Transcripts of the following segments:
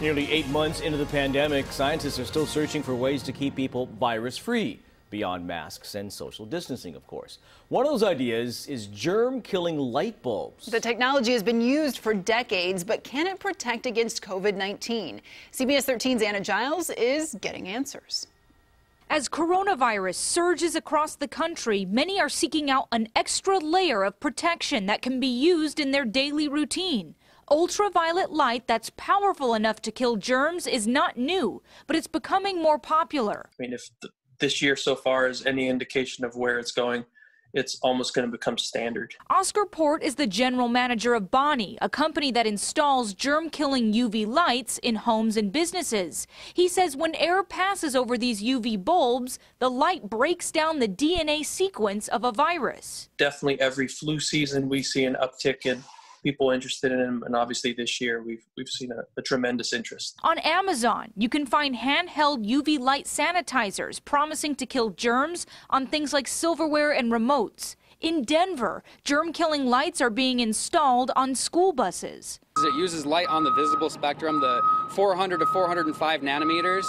Nearly eight months into the pandemic, scientists are still searching for ways to keep people virus free, beyond masks and social distancing, of course. One of those ideas is germ killing light bulbs. The technology has been used for decades, but can it protect against COVID 19? CBS 13's Anna Giles is getting answers. As coronavirus surges across the country, many are seeking out an extra layer of protection that can be used in their daily routine. Ultraviolet light that's powerful enough to kill germs is not new, but it's becoming more popular. I mean, if th- this year so far is any indication of where it's going, it's almost going to become standard. Oscar Port is the general manager of Bonney, a company that installs germ killing UV lights in homes and businesses. He says when air passes over these UV bulbs, the light breaks down the DNA sequence of a virus. Definitely every flu season, we see an uptick in people interested in them. And obviously this year we've, we've seen a, a tremendous interest. On Amazon, you can find handheld UV light sanitizers promising to kill germs on things like silverware and remotes. In Denver, germ killing lights are being installed on school buses. It uses light on the visible spectrum, the 400 to 405 nanometers,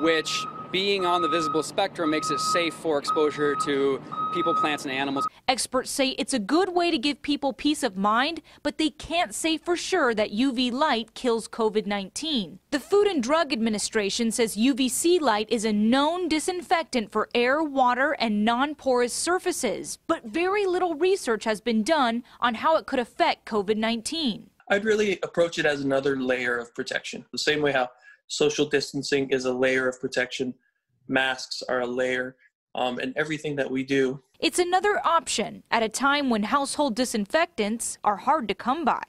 which being on the visible spectrum makes it safe for exposure to people, plants, and animals. Experts say it's a good way to give people peace of mind, but they can't say for sure that UV light kills COVID 19. The Food and Drug Administration says UVC light is a known disinfectant for air, water, and non porous surfaces, but very little research has been done on how it could affect COVID 19. I'd really approach it as another layer of protection, the same way how social distancing is a layer of protection, masks are a layer um, and everything that we do. It's another option at a time when household disinfectants are hard to come by.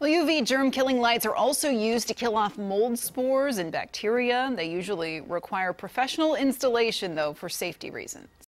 Well, UV germ killing lights are also used to kill off mold spores and bacteria. They usually require professional installation, though, for safety reasons.